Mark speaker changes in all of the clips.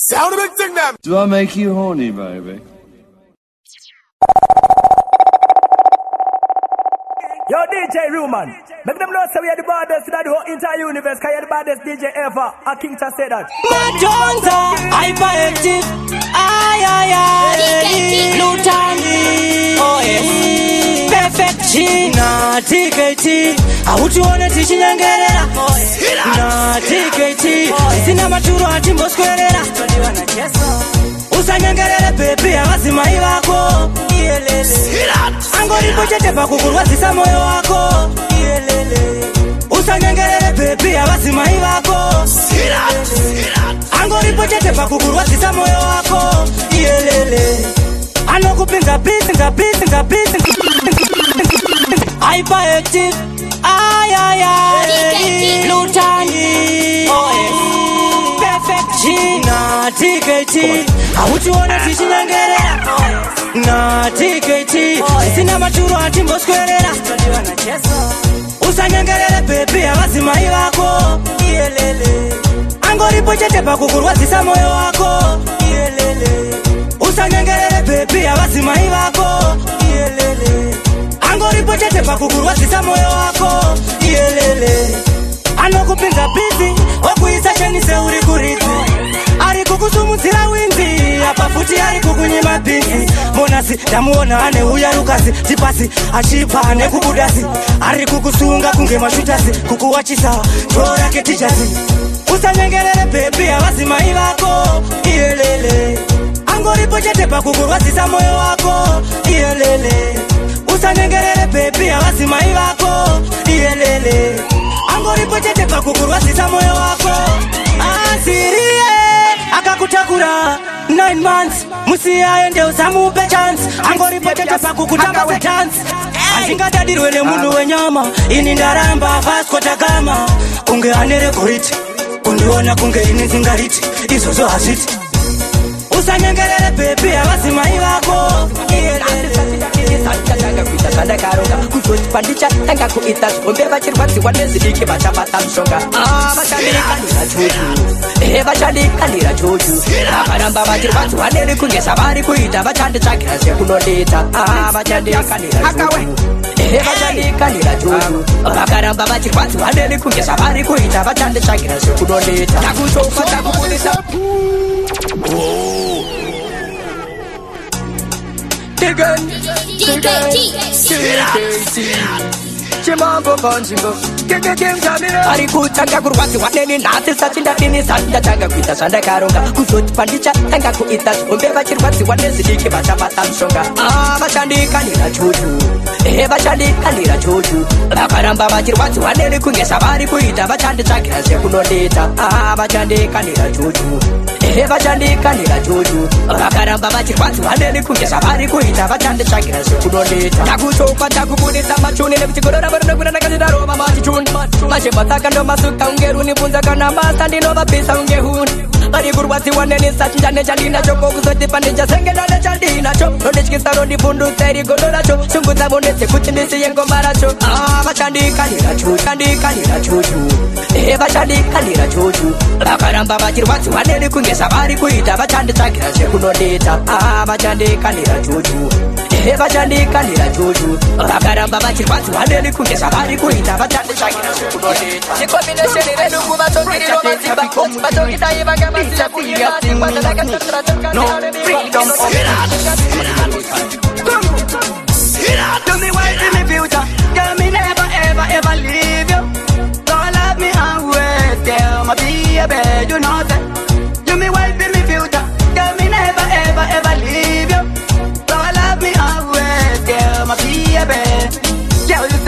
Speaker 1: Sound of it,
Speaker 2: sing them. Do I make you horny, baby? Yo, DJ Ruman, make them know say we are the baddest in the whole entire universe, cause you're the baddest DJ ever. I King just said that. My tones are hyperactive. Ay, ay, ay. Lutan. Oh, yeah. perfect hautione tichinyengerera isina maturo atimboswerera usanyengerere bebi havazimai vako angoripo chete pakukurwazisa moyo wako usanyengerere bebi havazimai vako angoripo chete pakukurwazisa moyo wako Yelele. Yelele anokupi ngabhisi ngabhisi ngabhisi ayibaeti ayayalutani natikt autiona tichinyengerera natikt isina maturo atimboswerera usanyengerere bhepi havazimai vako angoripo chete pakukurwadzisa moyo wako usanyengerere bebi yavazimai vako angoripo chete pakukurwadzisa mwoyo wako iyelele anokupinza bizi wokuisa cheni seuri kuridzi ari kukusumudzira windi apafuti ari kukunyima bizi monasi ndamuona ane uyarukasi tipasi achipa nekubudasi ari kukusunga kunge mashutasi kukuwachisa dzoraketijasi usanyengerere bebi yavazimai vako iyelele angoripo chete pakukurwadzisa moyo wako iyelele usanyengerere bhepi yavazimai vako iyelele angoripo chete pakukurwadzisa moyo wako asirie akakutakura 9 months musiye aende usamupe chance angoripo chete pakukutamba setanse azingadadirwe nemunhu wenyama ini ndaramba vaskotagama kunge anerekoriti kundiona kunge ini ndingariti izvozvo hazviti usanyengerere bebi avasimai vako
Speaker 3: andakaronga kuzoti pandichatanga kuita zvihombe vachirwadziwa nezidiki vachabata mushonga vachandikandira chochu vakaramba vachirwadziwa neri kunge zvavari kuita vachanditsvagira ah, zvekunondita vachandikandira nevachandikandira juru vakaramba vachirwadziwa neni kunge zvavari kuita vachanditsvagira zvekudoneta takutofa takubudisa chimambo panzvimbo ari kutanga kurwadziwa neni nhasi sachindadini sandichatanga kuita zvandakaronga kuzoti pandichatanga kuita zvombe vachirwadziwa nezvidiki vachabata mushonga vachandikanira chuchu ah, evashandi kandira chuchu vakaramba vachirwadziwa neni kunge savari kuita vachanditsvagira zvekunoneta a vachandi kandira chuchu chere ah, vachandika ndikajuju eh, vakaramba vachirwadziwa neni kunge zvavari kuita vachandishakira zvekudondita takutokwa takubudisa machuni nemuchigororavo rinokunanakatidarova machichuni mashemba taka ndomasuka unge runi bvunza kana masa ndinovabvisa unge huni vari kurwadziwa neni sachinja nechandinacho kokuzotipa ndichasengena nechandinacho nondityisa rondibvundutse rigodo racho shungu dzavo ndedzekuti ndisiye ngoma racho vachandikandira chuchu vachandikandira chuchu vakaramba vachirwadziwa neni kunge Pesa vari kuita vachanditsvagira zvekunodeta ah vachandikanira juju ehe vachandikanira juju vakaramba vachirwadziwa neni kunge zvavari kuita vachanditsvagira zvekunodeta
Speaker 2: ikombinesheni redu kuvatongeriro vadzimba vatongidai vanga vasiya kuira dzingwa tadakasatira tokaaa Do me wife in me future Girl, me never ever ever leave you Don't let me always Girl, my baby, you know that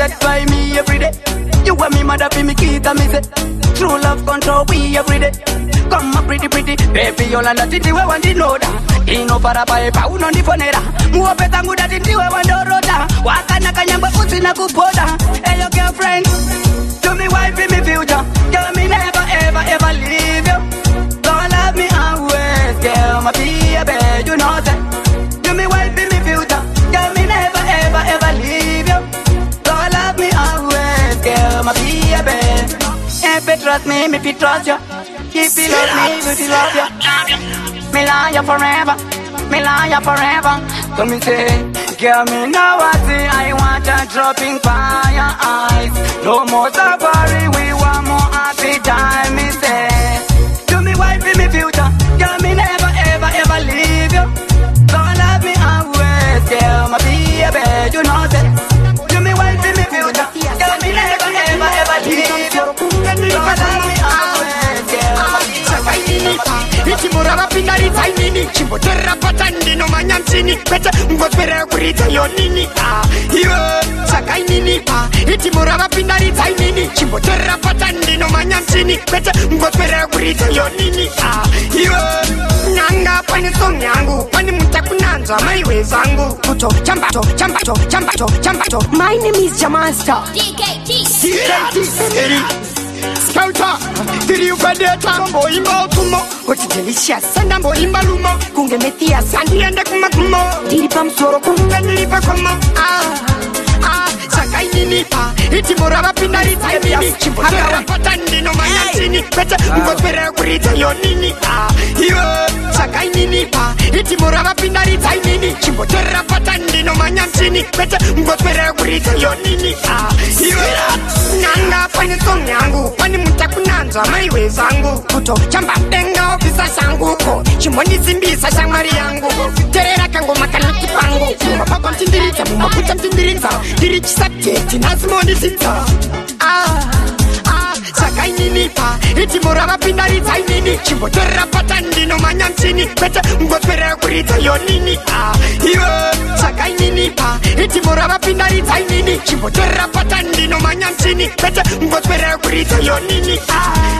Speaker 2: Set by me every day. You and me mother be me kid and me say, true love control we every day. Come on pretty pretty, baby all and that we want to know that. Ino para pa pa uno ni ponera. Muo petangu that ndiwe wandorota. Waka na kanyamba uzi na kupoda. Hey your girlfriend, to me wife be me future. Girl me never ever ever leave you. Don't love me always, girl my baby. if you trust me, if you trust you. If you love me, if you love you. Me love ya forever, me love ya forever. So me say, girl, me know what I want a dropping fire eyes. No more safari, we want more happy time. Me say, to me wife in me future, girl, me never ever ever leave you. So love me always, girl, my baby, you know
Speaker 4: that. To me wife in me future, girl, me never ever ever leave you. itimuravapindaridzainini chimbotorera patandino manyamsini kwete ngoperera kuridza yonini iwe chakainini itimuravapindaridzainini chimbotorera patandino manyamsini kwete ngoperera kuridza yonini iwe nanga pane song yangu pane mutakunanzwa mai wezangu kuto chambato chambato chambato chambato my name is jamaster dkt skelta tiriupedeta mboimba otumo oti delisia sendamboimba lumo kunge metia sandiende kumagumo ndiri pamusoro kunge ndiri pakomo cakaininipa ah, ah, itimbo ravapinda ritemini cimbokaapata ndinomanyacini kwete ungoperera kurita yonini ah, iwe cakaininipa itimbo ravapinda ritainini cimboterera pata ndinomanyacini kwete ungoperera kurita yonini iwe nanga chikwanisa nyangu pane mutakunanzwa maiwe zvangu kuto chambatengawo bvisa shangu ko chimbondisimbisa shamwari yangu teerera kangoma kana tipangu mumapakwa ndindiridza mumaputa ndindiridza ndiri chisatetinhasi mondizidza ah ndinoipa iti murovapinda ridza inini chimbotorera pata ndino manyamchini kwete ngoperera kuridza yonini ah, iwe tsvaga inini pa iti murovapinda ridza inini chimbotorera pata ndino manyamchini kwete ngoperera kuridza yonini a ah.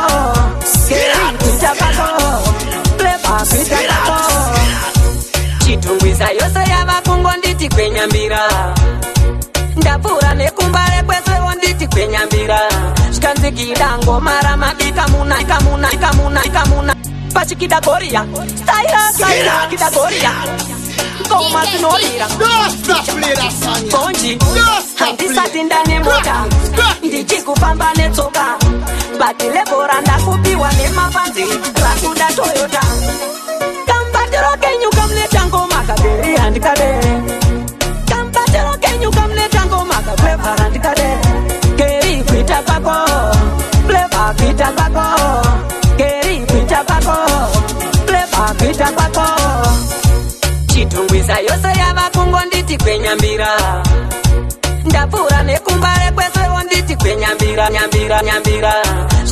Speaker 2: yose yava kungonditi kwenyambira ndapfuura nekumba rekwese
Speaker 3: onditi kwenyambira zvikanzigida ngomara mabika muna ikamuna ikamuna ikamuna pachikida goriya saiakida goriya koma tinorira
Speaker 2: bonji handisati ndanemota ndichikufamba netsoka bati lebora ndakupiwa nemafanzi rakuda toyota kambatiro kenyu kamunetango makaberi handikade kambatiro kenyu kamunetango makakweva handikade keri kuita kwako leva kuita kwako keri kuita kwako leva kuita kwako chitungwisa yose yava kungonditi kwenyambira ndapfuura nekumbare kwese wonditi kwenyambira nyambira nyambira, nyambira.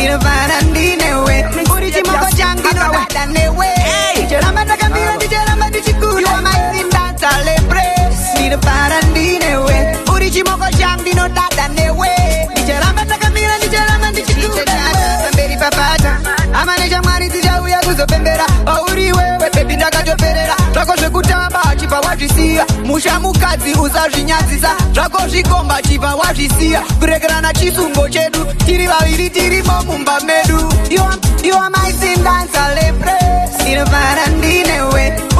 Speaker 5: see the vibe. kusha mukadzi usazvinyadzisa zvako zvikomba chibva wazvisiya kuregerana chisungo chedu tiri vaviri tirimo mumba medu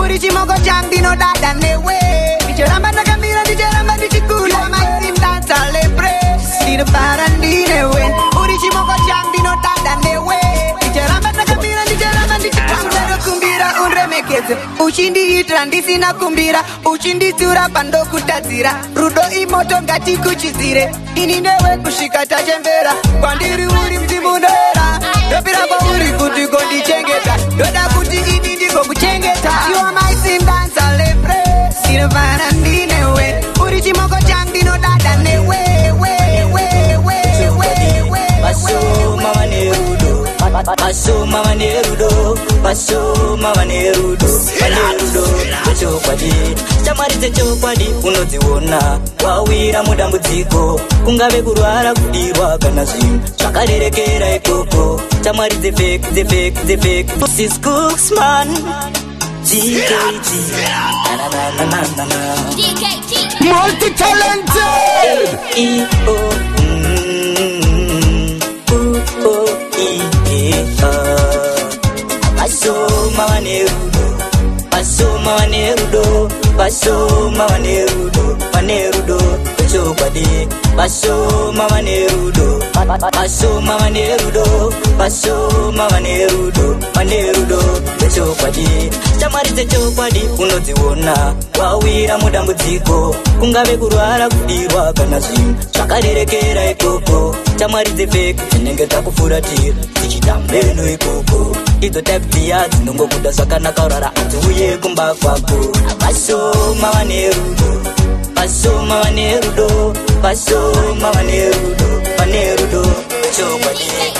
Speaker 5: uri chimoko chandinodada newe ndicharamba ndakamira ndicharamba ndichikuya mbudzo uchindiitira ndisina kumbira uchinditsura pandokutadzira rudo imoto ngatikuchidzire ini newe kusvika tachembera kwandiri uri mdimunoera ndopira kwauri kuti kondichengeta ndoda kuti ini ndigokuchengeta
Speaker 6: Assuma kwacho mavane rudo vane rudo zvechokwadi chamwari dzechokwadi unodziona wawira mudambudziko kungave kurwara kudirwa kana zvinhu zvakarerekera ikoko chamwari dzefek dzefek dzefek siscooksman gkg
Speaker 1: multitalented
Speaker 6: e o m mm, o o e a shamwari dzechokwadi unodziona wawira mudambudziko kungave kurwara kudirwa kana zvimu zvakarerekera ikoko shamwari dzepeku dzinenge dzakufuratira dzichitambeno ikoko idzotaibvia dzinongoguda zvakanaka urara adzi uye kumba kwako vaso mava nerudo vaso mava nerudo vaso mava nerudo vane rudo chokwadi
Speaker 7: hey.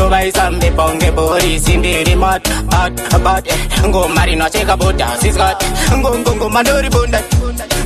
Speaker 7: tovaisa mbepaungebori simbiri mat bat bat eh. ngomarinoasekabota sisat ngongongomandoribondai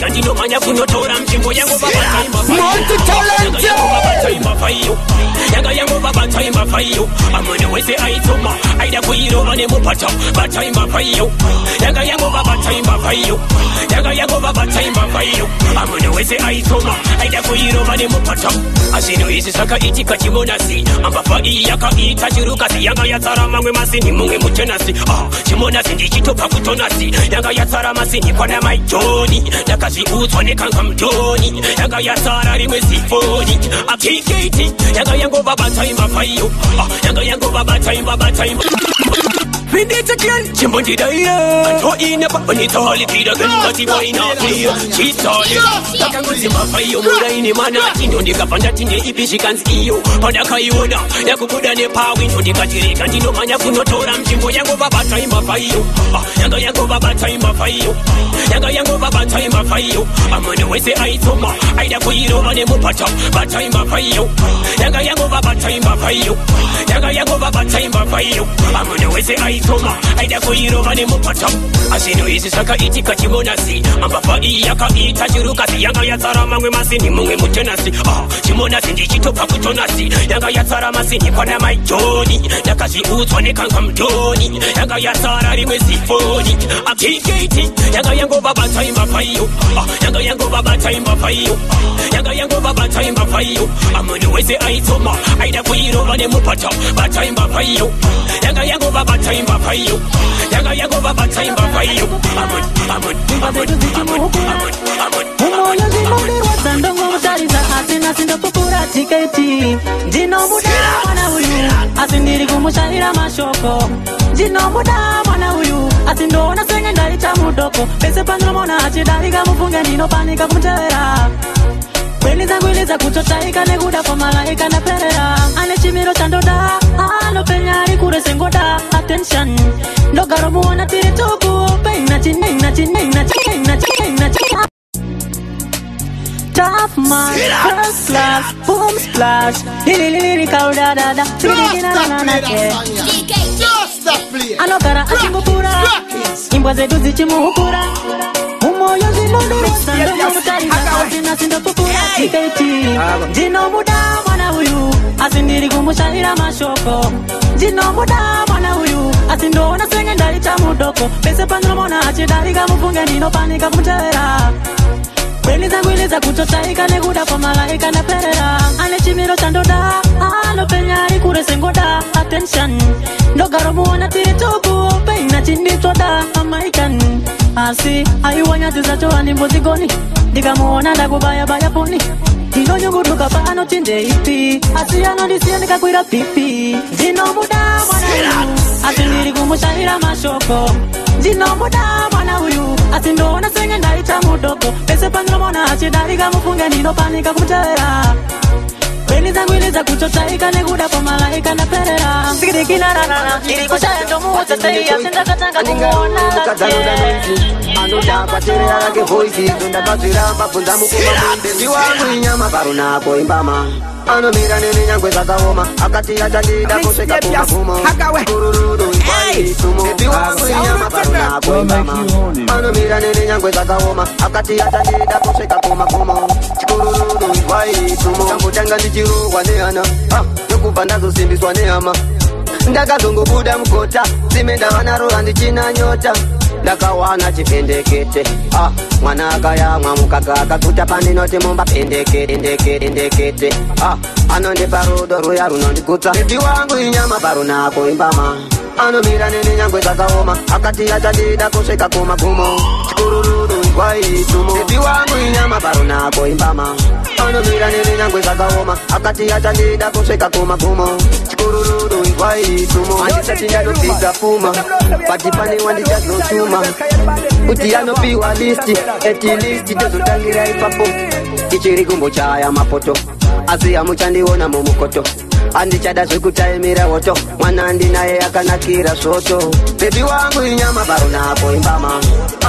Speaker 8: kandinomanya kunotora nzvimbo yangovaaaimafaiyo yanga yangova batai mafaiyo amwene wese aitoma aida kuirova nemupata batai mafaiyo yanga yangova batai mafaiyo yanga yangova batai mafaiyo amwene wese aitoma aida kuirova nemupata azvino izvi zvakaitika chimonasi ambafa iyi yakaita chirukasi yanga yatsara mamwe masini mumwe muchenasi ah, chimonasi ndichitobva kutonasi yanga yatsara masini kwana maijoni yakazviudzwa nekangamudoni yangayasara rimwe zifoni akikiti yanga yangovabatsaimba paiyo yanga ah, yangovabatsaimbabatsaimba read it again. the dial. I thought in a papa ni tali tira gan kati boy na free. She to Taka nguzi mafai umura ini mana tino ni kapanda tine ipi shikans iyo. Pada kaiona ya kubuda ne pawi no ni katiri kanti no manya kuno tora mchimbo yango baba tai mafai yo. Yango yango baba tai mafai yo. Yango yango baba tai mafai yo. Amone wese aitoma. Aida kuiro mane mupata. Batai mafai yo. Yango yango baba tai mafai yo. Yango yango baba tai mafai yo. Amone wese aitoma. ndichoma aida kuirova nemupatamu azvino izvi zvakaitika chimonasi ambavha iyi yakaita chirukasi yanga yatsara mamwe masini mumwe mutenasi ah chimonasi ndichitobva kutonasi yanga yatsara masini kwana majoni ndakazviudzwa nekanga mudoni yanga yatsara rimwe zifoni akikiti yanga yangovabata imba paiyo ah, yanga yangovabata imba paiyo ah, yanga yangovabata imba paiyo amunhu wese aitsoma aida kuirova nemupatamu bata imba paiyo ah, yanga yangovabata imba mbavaiyo yanga yakova vatsai mbavaiyo umoyo zvinomirwa
Speaker 2: dzandongomutarisa asi nhasi ndopupura tiketi ndinomuda mwana uyu asi ndiri kumushayira mashoko ndinomuda mwana uyu asi ndoona senge ndaita mudoko pese pandinomona achidarika mupfunge ndinopanika kumutevera kwenizakwiliza kutotaika nekuda kwamalaika naperera ane chimiro chandoda anopenya ari kure sengoda attention ndogaromuona tiri toku anogara achingopura imbwa zedu dzichimuhukura moyo zinodurusandomomutarizaozinasindopupuraiketindinomuda mwana uyu asindiri kumushahira mashoko ndinomuda mwana uyu asindoona senge ndaita mudoko pese pandinomona achidarika mupfunge ndinofanika kumutevera weni dzanguiliza kutoshaika nekuda kwamalaika ndaperera ane chimiro chandoda anopenya ari kure sengoda attention ndogaro muona tiri toku peina chinditsoda amaikani asi aiwanya tizachowani mbuzigoni ndikamuona ndakubayabaya poni ndinonyunguduka pa anoti ndeipi asi anondisiya ndikakwira pipi ndinomuda mwana uyu asi ndiri kumushayira mashoko ndinomuda mwana uyu asi ndoona senge ndaita mudoko pese pandinomona achidarika mufunge ndinopanika kumutevera ndeni dzangu ine dzakutotsvaika nekuda pamalaika ndaperera sikirikinarara ndiri kushaya ndomuudza sei yase ndakatanga kumuonaanoda
Speaker 9: kwaterera rake voisi ndondakazviramba bvunza mukomaiwangu inyama parunako imbama anomira nenenyangwe zvakaoma akati achandida kusvika kumagumoururudo anomira nenenyangwe zvakaoma akati achandida kusvika kumagumo chikururudo wai tumotangutanga ndichir ndakazorohwa nehana nokubva ah, ndazosimbiswa nehama ndakazongobuda mugota simbe ndavanaro handichina nyota ndakawana chipendekete ah, mwana akayamwa mukaka akakuta pandinoti mumba pendekeendekeendekete ah, anondipa rudo ruya runondigutsa ebi wangu inyama parunako imbama anomira nene nyangwe zakaoma akati yatadida kusvika kumagumo chikururudo kwa itumu Kepi wangu inyama baru na ako imbama Ono mira nini nangwe zaka oma Akati ya chandida kusheka kuma kumo Chikururu kwa itumu Anisa chinda no tisa puma Pajipani wandi jazi no chuma Uti ya no piwa listi Eti listi jozo tangira ipapo Ichirikumbo chaya mapoto asi hamuchandiona mumukoto handichada zvekutaimira woto mwana andinaye akanakira zvoto bebi wangu inyama barunako imbama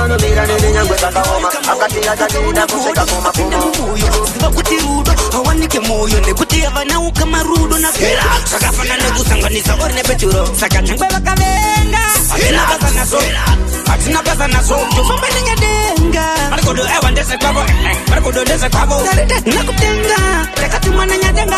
Speaker 9: anomira nenenyangwe kakaoma akatiatatiida kuseka kumapuma
Speaker 2: kuti rudo awanike moyo nekuti avanaukamarudo nakira kuzvikanganisa uri nepeturo saka nhengwe vakavenga hatina basa nazvo tofamba ndingadenga vari kudo ewa eh, ndese kwavo vari eh, eh. kudo ndese kwavo tarita tina kutenga takatumwa nanyadenga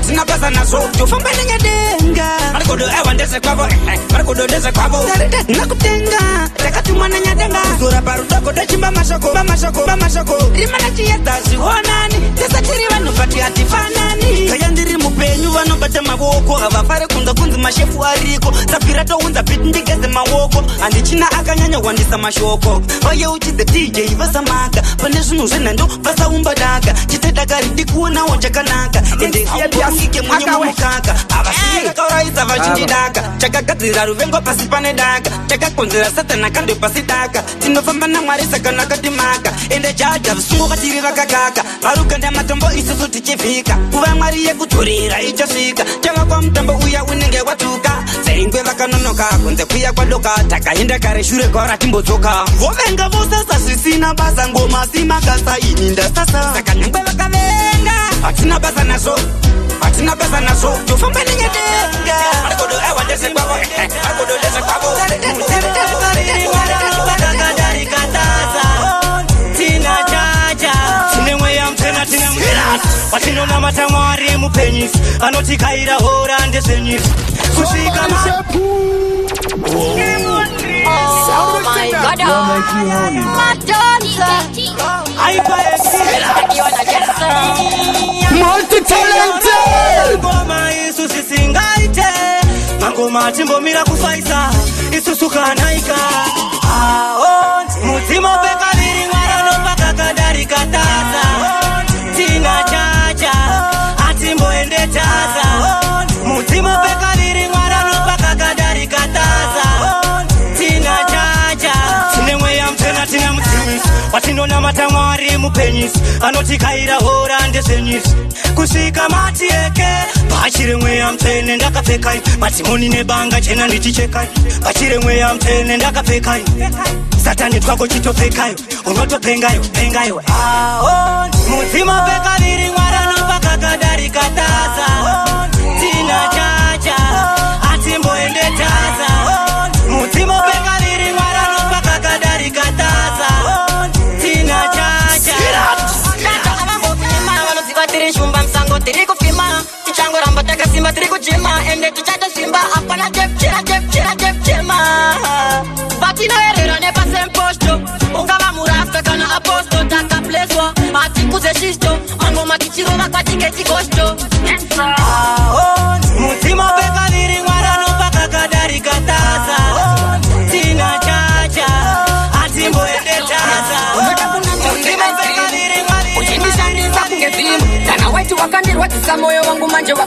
Speaker 2: chatinapasa nazvo tofamba nenyadenga marikodo aiwa ndese kwavo eh, eh. marikodo ndese kwavo arite na kutenga takatumwa nenyadenga kuzorapa rudoko dochimba mashokoashokoa mashoko rima nachiedza zvionani tesatiri vanhu vati hatifanani kaya ndiri mupenyu vanobata mavoko havafari kunza kunzi mashefu ariko sapira tounza piti ndigeze maoko handichina akanyanya wandisa mashoko vayeuchidze dj vasamaka pane zvinhu zvenhando vasaumba daka chitedakari ndikuonawo chakanaka endeiya vasike munye mumutaka avasii vakauraisa vachindidaka chakagadzirira ruvengo pasi pane daka chakakonzera satani akandwe pasi daka tinofamba namwari sakana katimaka ende jaja visungu vatiri vakakaka varukanda matombo isusu tichivhika kuva mwari yekutorera ichasvika chava kwamutombo uya unenge watuka saingwe vakanonoka kunze kuya kwadoka takaenda kare shure kwara timbodzoka vovenga vosasa zvisina basa ngomasimakasa ini ndasasa saka nyangwe vakavenga hatina basa nazvo tinabezana zo tofamba ningetenga vatinonamata mwari mupenyisi anotikaira horande zvenyisi kusvika mushepu
Speaker 10: oh. Oh
Speaker 2: ngoma isu sisingaite mangoma timbomira kufaisa isu sukanaika ah, oh, mudzimo pekaviri mwaranopakakadarika tasa tinonamata mwari mupenyusi anotikaira hora ndezvenyusi kusvika mati yeke bachire mweya mtsvene ndakapfekai matimoni nebanga chena ndichichekai bachire mweya mtsvene ndakapfekai satani twako chitopfekayo
Speaker 8: unotopengayo pengayo
Speaker 2: aho mudzima pekaviri mwarani tinoerera nepasemposto ungava murasa kana aposto takablezwa matiku zeshisto mango matichirova kwatinge tikosto
Speaker 11: wakandirwa tisa moyo wangu manjova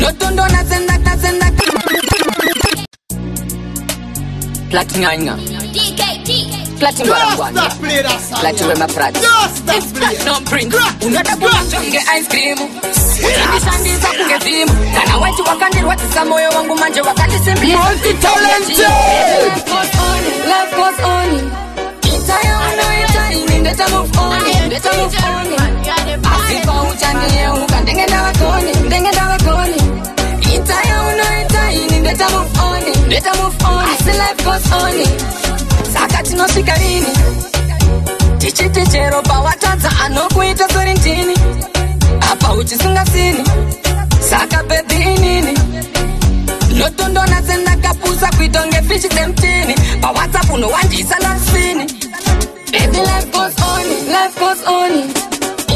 Speaker 11: Loto ndo nasenda nasenda Platinanga DKT Platinum Barangwanya Platinum Afrad It's Platinum Prince Unataka kuchonge ice cream Ukinishandiza kunge vimu Kana watu wakandirwa tisa moyo wangu manje wakati simply Multi talented Life goes on Life goes on Itayaona itaini ndeta move on Ndeta move on Asifa uchanie uka ndenge ndawakoni Ndenge ndawakoni saka tinosvika rini tichiti chero pawatadza anokuita sori ndini apa uchisungasini saka bhebhi inini notondona sendakapusa kuita unge fishi dzemutini pawhatsapp unowandisa nasini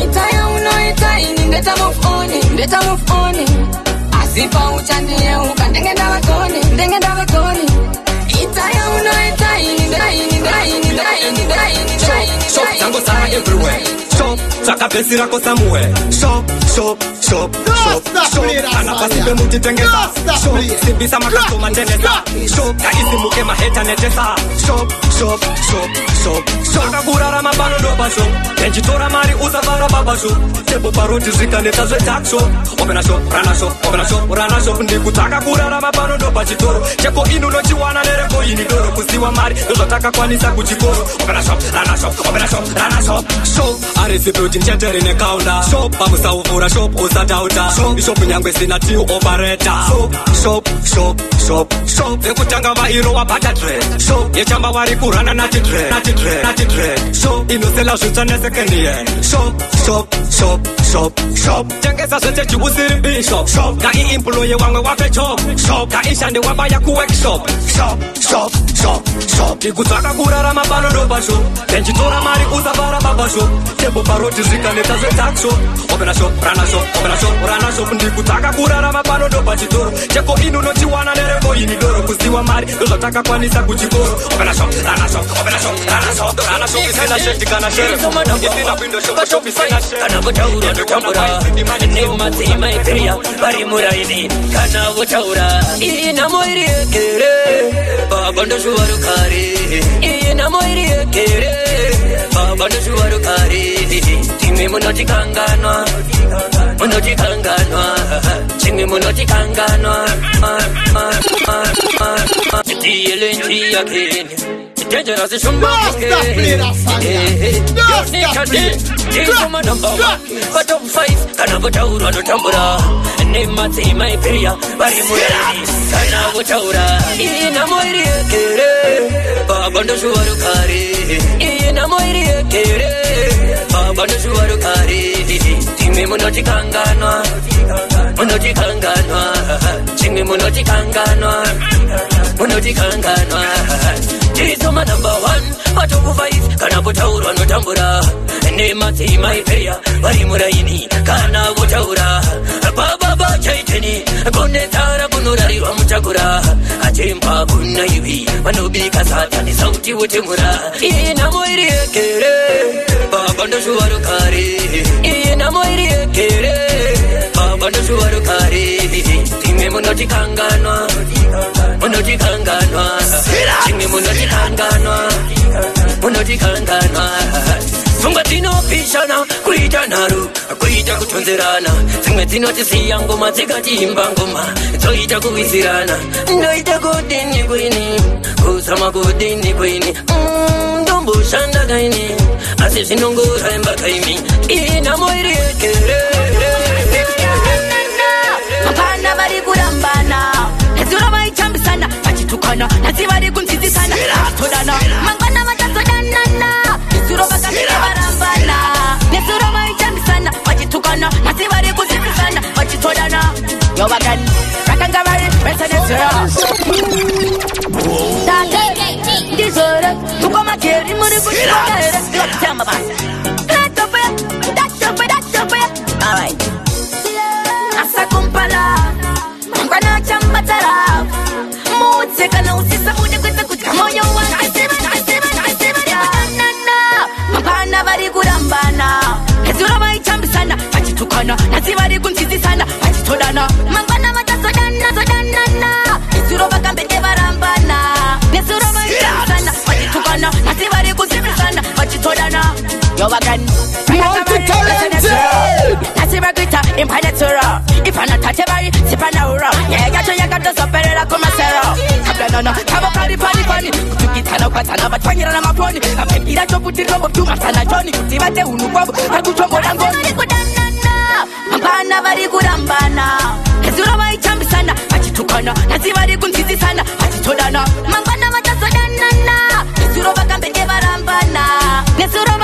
Speaker 11: itaya unoita ini ndetamufoni ndetamufoni zipa uchandiyeuka ndenge ndavagoni ndenge ndavagoni itaya unoetaini
Speaker 12: shop zvakapesira kosamuwe shop shop shop kana pasi pemutitengesa simbisa makatoma ndeneta shop taizimuke maheta netesa shop shop shop shop zvakakurarama pano ndopa shop nenchitora mari usafara baba shop tebo paroti zvikaneta zvedak shop opena shop rana shop opena shop rana shop ndikutakakurarama pano ndopa chitoro cheko inu nochiwana nereko ini doro kuziwa mari ndozvatakakwanisa kuchikoro opena shop rana shop opena shop rana shop arisipiuti ndichetere nekaunda shop pamusauvura shop usataunda ishop nyangwe sina tiu opareta shop yekutanga vairo wabata dred shop yechamba wari kurana nati dredati dred shop inosela zvitsva nesekendi yen shop shop shop shop shop tengesa zvese chiusiri bishop shop ngaiimploye wamwe wape job shop ngaishande waba yakuworkshop shop shop shop shop ndikutsvaka kurara mabanodoba shop ndenchitora mari usavara baba shop teboparoti zvikanetazvetakso operasho ranasho operasho ranasho ndikutaka kurarama pano ndopachitoro cheko inu notiwana nerevo ini doro kuziwa mari ndozvatakakwanisa kuchikoro operasho ranasho operasho
Speaker 8: ranasho ranasho isina shedi kana sheroisina
Speaker 12: pindosho isina shedi kana votaura ndotambura nemadzima ekriya
Speaker 13: vari muraini kana votaura inamo iri yekere baba ndosuva rukari ndamoiriekere baba nozuvaro kari timwe munotikanganwa munotikanganwa timwe munotikanganwa tiyelenji yakeni dangerous is your mom. Stop it, I'm sorry. You think I'm dead? He's my number one. But don't fight. Can I put out on a tumbler? And name my team, my pay up. But if we're not, can I put out a inamori? Baba no suaru kari. Inamori, Baba no suaru kari. Timmy Munoti Kangana. Munoti Kangana. Timmy Munoti Kangana. Munoti Kangana tirisoma namba 1 matopu 5 kana votaurwa notambura nemadzimai peya vari muraini kana votaura pababa chaiteni konetsara kunorarirwa mutakura achimba kunaivi vanobika satani sauti wotemura iyi nhamo iri yekere baba ndoshuva rukare iyi nhamo iri yekere baba ndoshuva rukare imwe munotikanganwa munotikanganwa chimwe munotikanganwa munotikanganwa pfungwa dzinopishana kuita nharo kuita kutonzerana dzimwe dzinotisiya ngoma dzikatiimba ngoma dzoita kuwizirana ndoita kudini kuini kuzama kudini kuini mm, ndomboshanda kaini asi zvinongoramba kaimi
Speaker 2: inamoirekere vadura vaichambisana vachitukana nhatsi vari kunzidzisana vatodana mangwana vatadzodanana nesuro vakaia varambana nesuro vaichambisana vachitukana nhatsi vari kunzidzisana vachitodana yovagani vakanga vari vese nezera ndizore tukomageri muri kuia impanetura ipanatatebai sipanaura yegacho yakatozoperera kumasero kablanana kavokari panipani kutukitsana kwatsana vatwanyirana mafoni vapepira chokuti tombotumatsana choni kuti vate hunu kwavo vakuchomboraana vari kurambana kazuro vaichambisana vachitukana nhasi vari kunzizisana vachitodana mangwana vatazodanana kazuro vakambenge varambana nezuro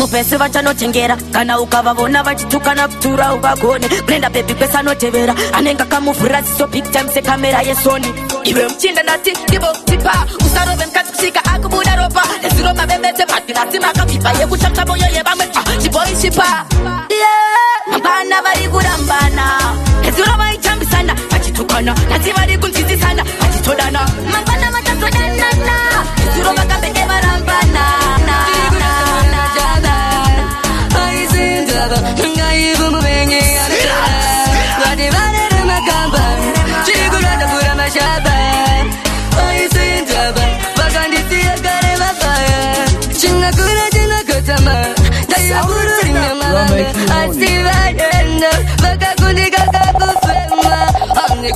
Speaker 2: mupese vachanotengera kana ukavavona vachitukana kutura uvagone brenda bebi kwese anotevera anenge akamuvhurira ziso big time sekamera yesoni iwe muchinda ndati ndivo kutipa usarove mukadzi kusvika akubuda ropa neziroma vemete madirati makabipa yekutsvatsva moyo yevamwe chibhoi chipa mambana vari kurambana yeah.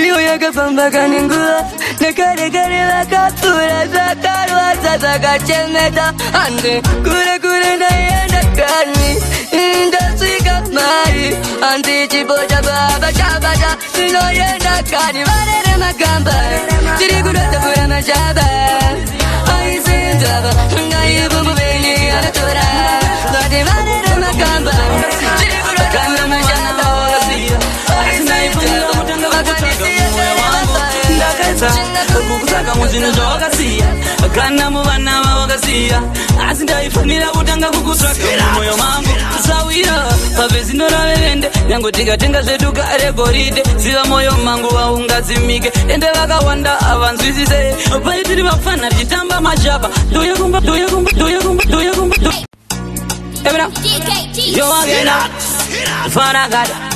Speaker 14: iyo yakafamba kane nguva nekarekare vakapfuura zvakarwadza zvakachemeta ande kure kure ndaienda kani ndasvika mari handi chipo chababa chabata zvinoenda kani varere magamba tiri kudotapura mashaba aisinzava ngaivumuveni anotora vati varere magamba
Speaker 15: pamwe zvinhu zvawakasiya kana muvana vawakasiya asi ndaifanira kutanga kukutsvakira mumwoyo mangu kusawira pabvezi ndoraverende nyange tikatenga zvedu garegoride ziva mwoyo mangu waungadzimike ende vakawanda havanzwisise paitiri vapfana tichitamba majaba
Speaker 13: yo wagena
Speaker 15: fanagada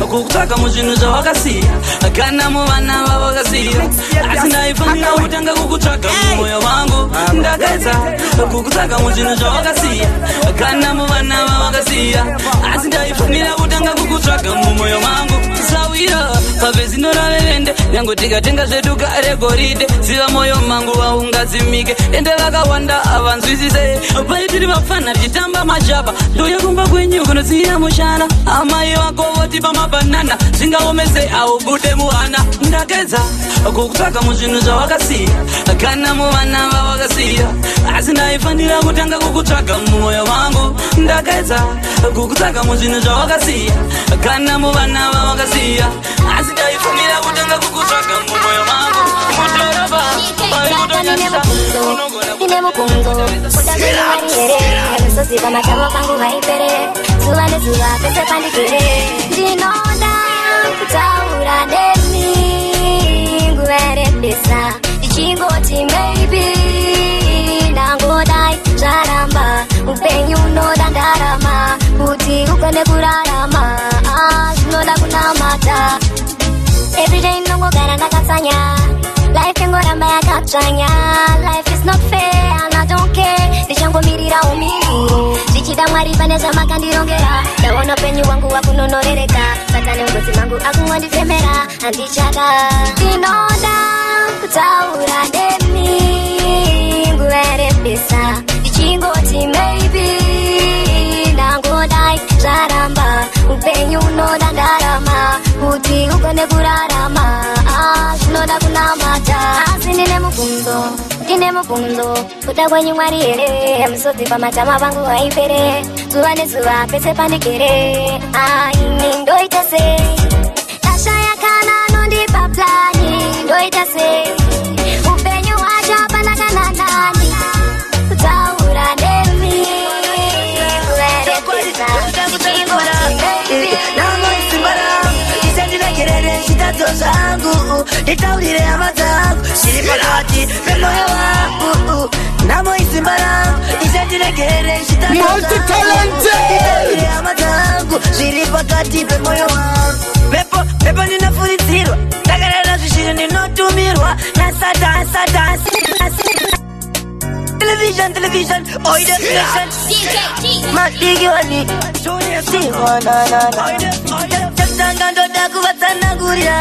Speaker 15: kukutsvaka muzvinhu zvavakasiya kana muvana vavakasiya asi ndaifanira kutanga kukutsvaga mumwoyo wangu ndakaedza kukutsvaga muzvinhu zvavakasiya kana muvana vavakasiya asi ndaifanira kutanga kukutsvaga mumwoyo wangu sawira pavezinoravevende nyango tikatenga zveduka regoride ziva mwoyo mangu vaungadzimike ende vakawanda havanzwisise paitiri vapfana tichitamba majaba ndouya kumba kwenyu kunosiyira mushara amai vako votipa mabhanana zvingaomese aubude muvana ndakedza kukutsvaga muzvinhu zvawakasiya kana muvana vawakasiya asi ndaifanira kutanga kukutsvaga mumwoyo wangu ndakedza kukutsvaga muzvinhu zvawakasiya kana muvana vawakasiya asi ndaifanira kutanga kukutsvaga mumwoyo wangu mudhorobha
Speaker 16: aikutonyanisa unog ndine mupfunzo kutaziiwanyere anozoziva matavo kangu vaipere zuva nezuva pese pandigere ndinoda kutaura nemi nguva yarembesa ndichingoti maybe ndangodai zvaramba upenyu unoda ndarama kuti ugone kurarama ah, zvinoda kunamata everyday ndinongogara ndakatsanya life yangu ramba yakatsvanya life is not fair and i don't care ndichangomirira umiri zvichida mwari pane zvamakandirongera ndaona penyu wangu wakunonorereka sata nengozi mangu akungondifemera handichada ndinoda kutaura nemi nguva yarembesa ndichingoti maybe kudai zvaramba upenyu unoda ndarama kuti ugone kurarama ah, zvinoda kunamata asi ndine mubvunzo ndine mubvunzo kuda kwenyu mwari here musodzi pamatama vangu vaipere zuva nezuva pese pandigere aini ah, ndoita sei tashaya kana nondipa plani ndoita sei upenyu wacho apana kana nani kuda
Speaker 2: wangu nitaulile ya matabu silipanati velo ya wangu namo isimbara isatilegere
Speaker 4: shitaile ya
Speaker 2: matabu silipakati pe moyo wangu pepo pepo ninafuritirwa takarana zvishiri ndinotumirwa nasata sata television television oy television madigi wani tunesiwananana kutanga ndoda kuvatsanangurira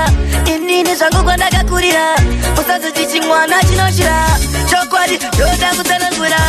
Speaker 2: inini zvangu kwandakakurira usazoti chimwana chinoshira chokwadi ndoda kutsanangura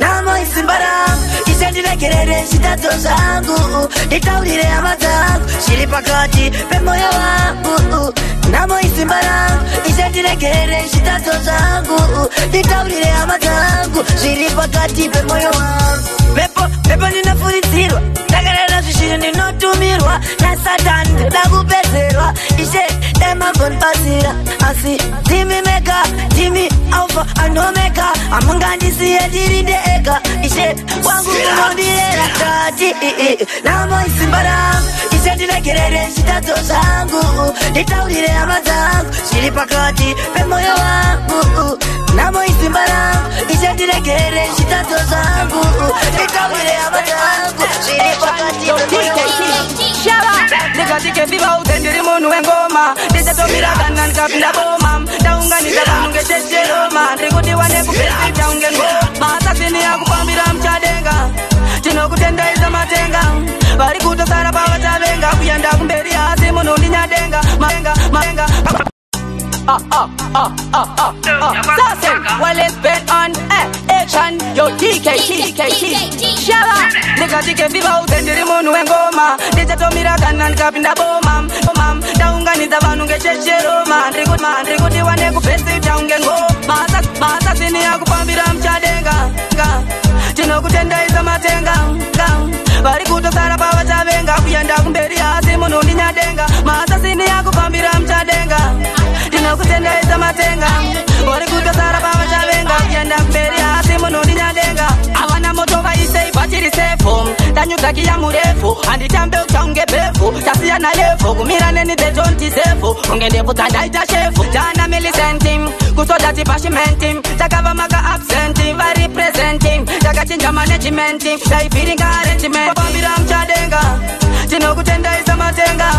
Speaker 2: namo isimba ram ichandiregerere zvitadzo zvangu nditaurire hama dzangu zviri pakati pemoyo wangu namo isimba ram ichandiregerere zvitadzo zvangu nditaurire hama dzangu zviri pakati pemoyo
Speaker 9: wangu
Speaker 2: mepo mepo ndinofuridzirwa ndakarara zvishiri ndinotumirwa nasatani ndoda kupedzerwa ishe damagonbazira asi dimi mega dimi alfa anomeka hamungandisiye ndiri ndeega ishe wangu unondirera kati namo isimba rangu ishe ndiregerere zvitadzo zvangu nditaurire hama dzangu zviri pakati pemoyo wangu namo isimba rangu ishe ndiregerere zvitadzo zvangu ndechefiva utendiri munhu wengoma ndichatomirakanga ndikapinda boma taunganidza vanhu ngechecheroma ndikudiwa nekuvetitaungengoma masafini yakupamira muchadenga tinokutendaisa matenga vari kutosara pavatavenga kuyanda kumberi asi munhu ndinyadenga maenga maenga uh, uh, uh, uh, uh. Sasa, well it's been on eh, H yo DK, DK, DK, Shaba, nigga DK, viva utenje limo nuwe ngoma Nije tomira kana nikapinda bo mam, bo mam Taunga ni zavanu nge cheche roma Ndrigu, ma, ndrigu diwa neku pesi ucha unge ngo Masas, masas ini ya kupambira mchadenga, nga Chino kutenda izo matenga, nga Bari kuto sarapa wachavenga Kuyenda kumberi ya simu nuni nyadenga Masas, chiri sefom tanyudzakiya murefu handichambe uchaunge pefu tasiyana refu kumira neni thejonti sefu unge ndefu dzandaita shefu tana milisenti kusodati pashimenti takava maka absenti vari presenti takachinja manejimenti taibhiringa arenjimen pambira muchadenga tinokutendaisa matenga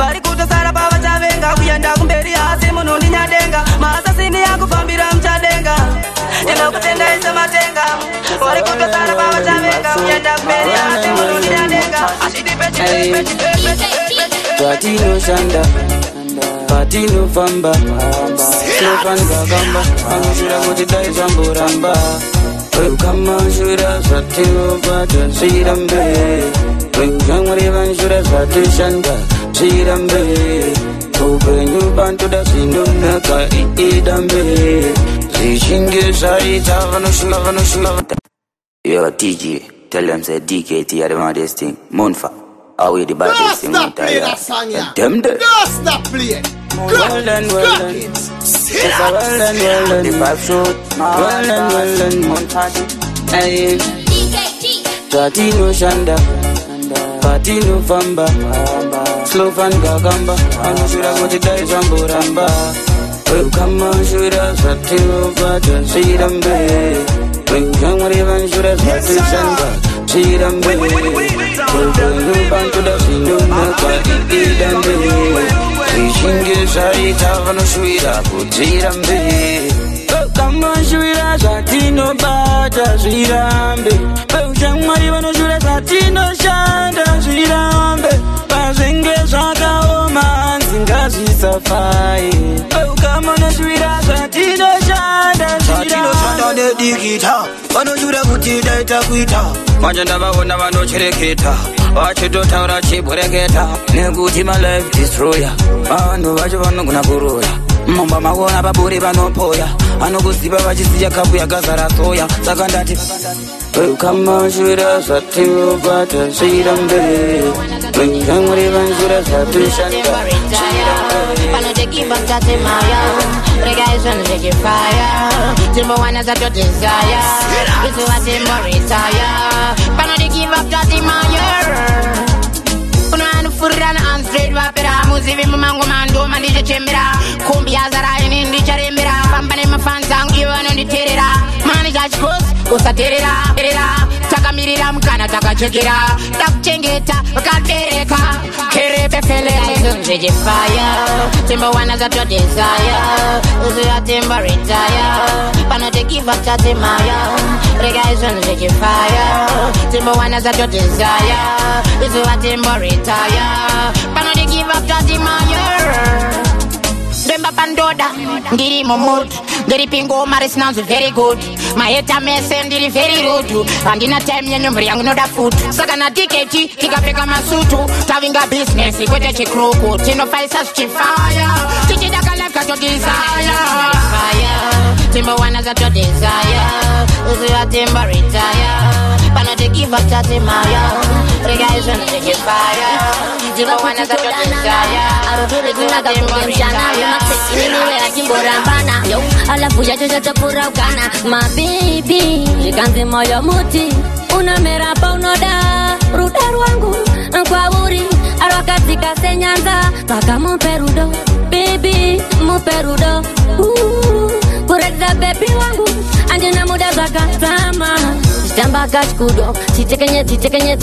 Speaker 2: vari kutosara pavachavenga kuenda kumberi hasi munhu ndinyadenga maasasini yakufambira muchadenga tinokutendaisa matenga
Speaker 17: ukamanjura zvatinobata zvirambe uzvamwarevanjura zvatishanda zvirambe upenyu vantoda zvinonaka iidambe zvichinge zvaita vanoshuma vanoshuma iye vatiji yeah, Tell them say DKT are the one this thing. Monfa. How we the bad this thing? Don't stop playing that song, yeah. Them there. Don't stop playing. Oh, well done, well done. It's a well done, well done. The five shot. Well done, well done. Monfa. Hey. DKT. Tatino Shanda. Patino Famba. Slow Fan Gagamba. I'm sure I go to die Jambo Ramba. Oh, come on, shoot us up to over the freedom, babe. nyamurivanjura zvatishanda tirambe kuvanubantoda zvinonakwa idambe zvichinge zvaita vanoshuvira kutirambe vamashuvira zvatinobata zvirambe veushamwari vanoshuvira zvatinoshanda zvirambe pazvenge zvakaoma hanzi ngazvisafai dikita vanoshura kuti daita kuita manje ndavaona vanochereketa vachitotaura chibureketa nekuti malife destroyer vanhu vacho vanogona kuroya mumba maona vaburi vanopoya anokuziva vachisiya kapu yakazara soya saka ndati ukamashura zvatinokwata zvira mberi manyamuri vanzura zvatoshanda
Speaker 18: panotekimba mtatemaya regai zvanhu zvekifaya timbowana zatodesaya isuva timboritaya panotekimba mtatemaya kupfurira naanfred vapera muzivi mumango mando mandichochembera kumbi yazara ini ndicharembera famba nemafanzi angu ivo vanonditeerera manija chikosi usateerera akamirira mukana takajukira takuchengeta ukabereka kerepefeleaizonzvejefaya timbowana zatodesaya uziva timboretaya panotekiva tatemaya rega izonzvejefaya timbowana zatodesaya uziva timboretaya panotekiva tatemaya ndemba pandoda ndiri mumutu Oh, my mari sinanzwi very good maheta mese ndiri very rudu handina time yenyumbu yangu inoda futu saka natiketi tikapfeka masutu tavinga bhizinesi kwete chikruku tinofaisa zvichifaya tichidakalife katodisaya timbowana katodisaya uzivatimbo retire Wanna take you back to Timaya Reggae and take it fire Jiva wanna touch your
Speaker 10: desire Arubiri kuna kakumbi mchana Unatekini niwe ya jimbo Alafu ya chocho chopura ukana Mabibi Jikanzi moyo muti Unamerapa unoda Ruda rwangu Nkwauri Alwa katika senyanza Paka muperudo Baby muperudo Uuu kuredza bebi wangu andina muda zvakatsama chitamba kaskudo chitekenye chitekenye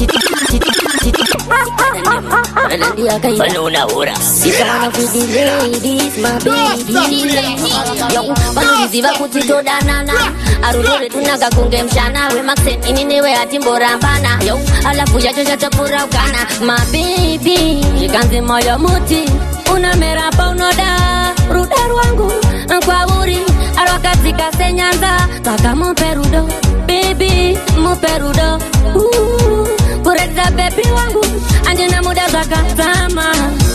Speaker 10: vanoziva kuti todanana arurore tunaga kunge mshana wemaksenini newe hatimborambana alafu chacho chatapuraukana mabibi zvikanzi moyo muti unamera paunoda ruda rwangu kwauri arwakadzika senyanza saka mupe rudo bibi mupe rudo kuredza bebi wangu andina muda zvakazama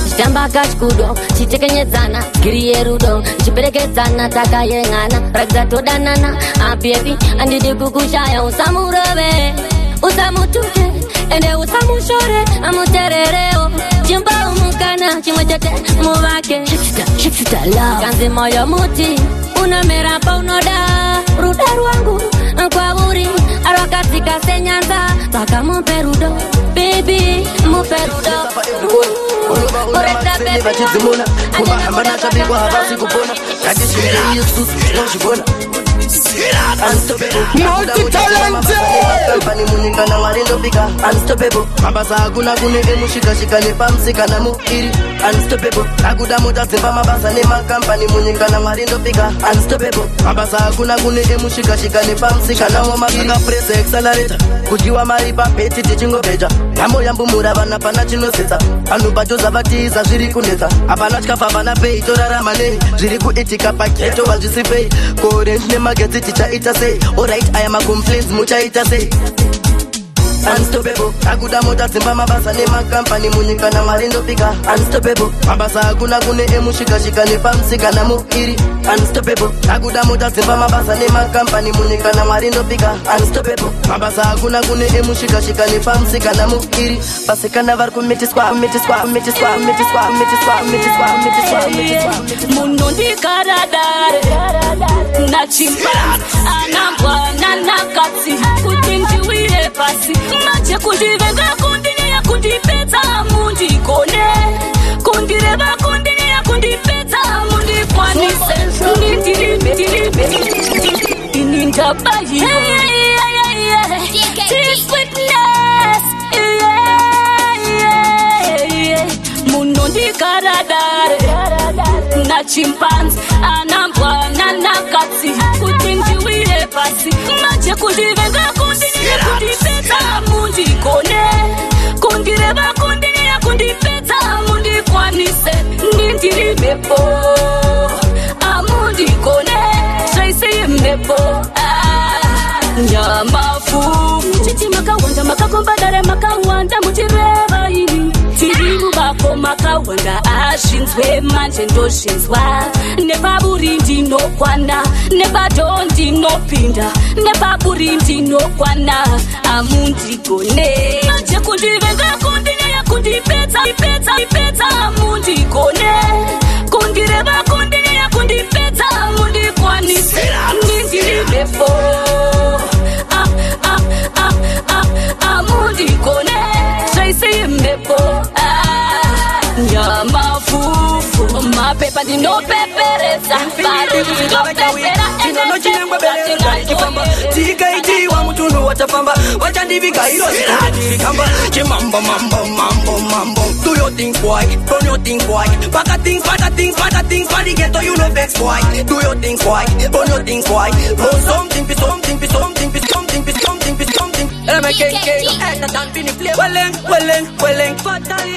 Speaker 10: chitamba kachikudo chitekenyedzana giri yerudo chiperekedzana takayeng'ana ragiza todanana abebi andidi kukushaya usamurove usamutuke ende usamushore amuterereo chimbaumukana chimwe chete muvake kanzi moyo muti unomera paunoda rudo rwangu kwauri rwakadzika senyanza saka mupe rudo bibi mupe rudo vachidzimuna kumahamba nachabikwa havasi kupona kati zvirei isu
Speaker 2: tozvibona Unstoppable Multi-talented Pani mari pabheti tichingopedya nhamo yambumura vana pana chinosetsa vanhu pacho zvavatiisa zviri kunetsa hapana tyafa vana pei torarama nei zviri kuitika pageto hazvisi pei korenji nemagetsi ticha ita sei oright ayamacomplains muchaita sei unstoppable akuda mota dzimba mabasa nemakambani munyika namwari ndopika unstoppable mabasa akuna kune emushikashika eh, nepamusika namo iri unstoppable akuda mota dzimba mabasa nemakambani munyika namwari ndopika unstoppable mabasa akuna kune emushikashika eh, nepamusika namo iri vasikana vari kumitiswa kumitiswa kumitiswa kumitiswa kumitiswa kumitiswa kumitiswa kumitiswa
Speaker 1: munondikaradare nachimba anambwana nakatsi kuti ndiwire pasi chitima chekuzvivenga kundine yakundipedza mundikone kundireva kundine yakundipedza mundikwanise ini ndaba muno ndikaradare nachimpanzi anambwana nakatsi kuti ndiwire pasi machekuzvivenga kundi mundikone kundireva kundiya kundipedza mundikwanise ndindiri mepo amundikone zvaisei mepo ah, nyamafu muchiti makawanda makakombadare makawanda muti makawanda azvinzwe manje ndozvinzwa nepaburi ndinokwana nepado ndinopinda nepaburi ndinokwana amundigone manje kundivengakundinyayakundipetsaipetsaipetsa amundigone kungirevakundinyayakundipetsa amundikwanisi nindiri mepo amundigone zvaiseyemepo ah, ah, ah, ah, ah, mapepa ndinopeperesa
Speaker 2: ndinonochinyangwa beleza ndikifamba tikaitiwa mutu unachopamba, wacha ndivika hilo sikamba, chimambo mambo mambo mambo, do your thing boy, from your thing boy, a thing, pack a thing. things, the ghetto you know best, boy, do your thing boy, from your thing boy, oh something, be something, be something, be something, be something, be something, Let me and I'm a king king, and I'm done finish play, welling, welling, welling, fatali,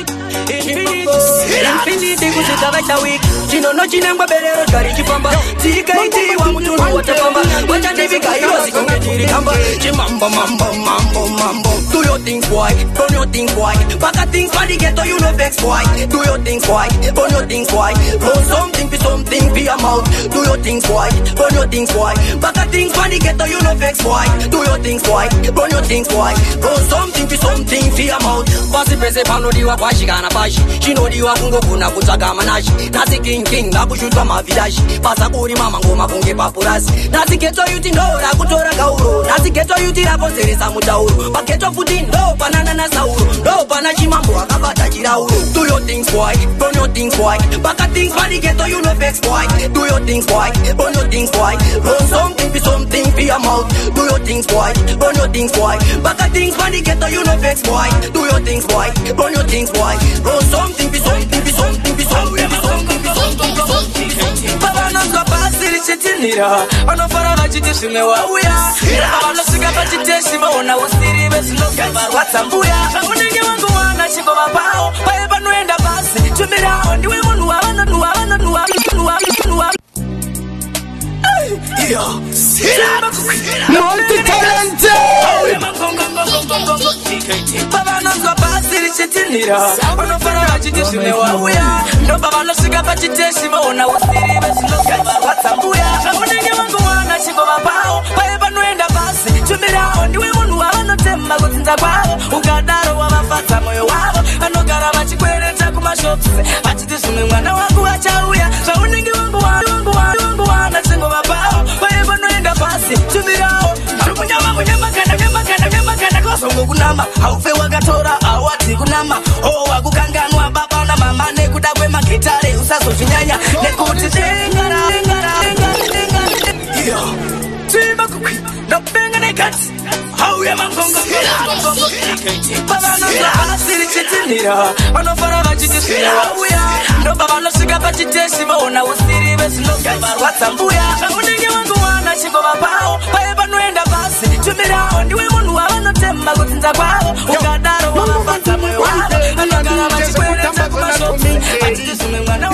Speaker 2: infinity, infinity, kuzita veta week, chino no chinengwa berero, kari chipamba, tika iti wa mtu na watapamba, wacha ndivika hilo sikonge jirikamba, chimambo mambo, mambo, mambo. Do your thing, boy. do your thing, boy. Pack a thing for the ghetto, you no vex, boy. Do your thing, boy. do your thing, boy. Roll something for something for your mouth. Do your thing, boy. do your thing, boy. Pack a thing for the ghetto, you no vex, boy. Do your thing, boy. do your thing, boy. Roll something for something for your mouth. Basi pese panodiwa pashi kana pashi. Chinodiwa kungo kuna kutsaga manashi. Nasi king king ngakushutwa mavhidashi. Pasa kuri mama ngoma kunge papurasi. Nasi ghetto yuti ndora kutora gauro. Nasi ghetto yuti rap akaposevesa mutauro paketwa futi ndopanana nasauro ndopana chimambo akabata chirauro do your things boy don your things boy baka things madiketo you no vex boy do your things boy on your things boy run something be something for your mouth do your things boy on your things boy baka things madiketo you no vex boy do your things boy on your things boy run something be something be something be something be something be something be something something. Baba no vachitinira vanofara vachiti zvimwe wauya vanosvika pachiteshi vaona usiri vezvinobva varwadzambuya zvakunenge vangowana chingova pao paye panoenda pasi tumirao ndiwe munhu wavanonuwa vanonuwa vanofanira vachiti zvimwe
Speaker 5: wauya
Speaker 2: ndobva vanosvika pachiteshi vaona usiri vezvinoaatambuya zvakunenge vangowana chingovapavo pai vanoenda pasi chumirao ndiwe munhu wavanotemba kudzinza kwavo ukadaro wavafadza mwoyo wavo vanogara vachikwereta kumashopsi vachiti zvimwe mwana wangu achauya zvaunenge vanguwana chingovapavo basi chubirawo ari kunyama kunyamagana nyamagana nyamagana koso ngokunama haufe wakatora hawati kunama owa oh, kukanganwa baba namama nekuda kwemakitare usazozvinyanya nekuti tengara tengara tengara tengara tengara tengara tengara tengara tengara vanofara vachitisiauya ndobva vanosvika pachitesi vaona usiri vezinovarwadzambuya zvamunenge wangu wana chingova pao paye panoenda vasi tumirao ndiwe vanhu wavanotema kuti ndakwavo ukadaro wavafanza moyo wavo anogara vachikuereza kumashopi atii zvimwe mwana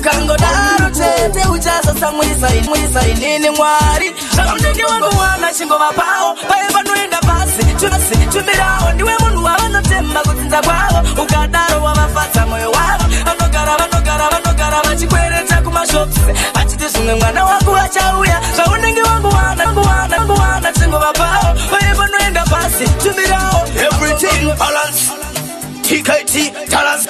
Speaker 2: ukangodaro tete uchaz tsamwisaimwisa inini mwari aka mtenge wangu wana chingova pawo paye panoenda pasi chose chumirawo ndiwe munhu wavanotemba kudzinza kwavo ukadaro wavafadza mwoyo wavo vanogara vanogara vanogara vachikwereta kumashopse vachiti zvimwe mwana wangu achauya zvaunenge wangu wanawana chingova pawo paye panoenda pasi chumirawo everything balance tkt talas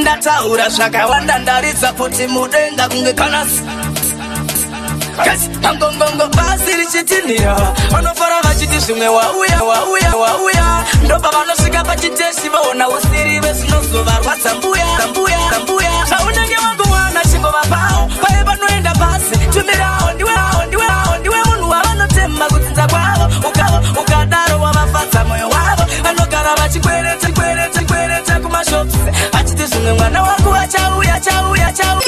Speaker 2: ndataura zvakawanda ndaridza kuti mudenga kunge kanas pangongongo basi richitinhira vanofara vachiti zvimwe wauya wauya wauya ndobva vanosvika pachiteshi voona usiri vezvinozovarwadzambuyambuyambuya zvaunenge vakuwana chingova pao pae vanoenda pasi tumirao ndiwe ndiwe ndiwe munhu wavanotema kudzinza kwavo ukavo ukadaro wa vachikweretakweretakweretakumashopsi vachiti zvimwe mwana wangu wachauya chauya chauya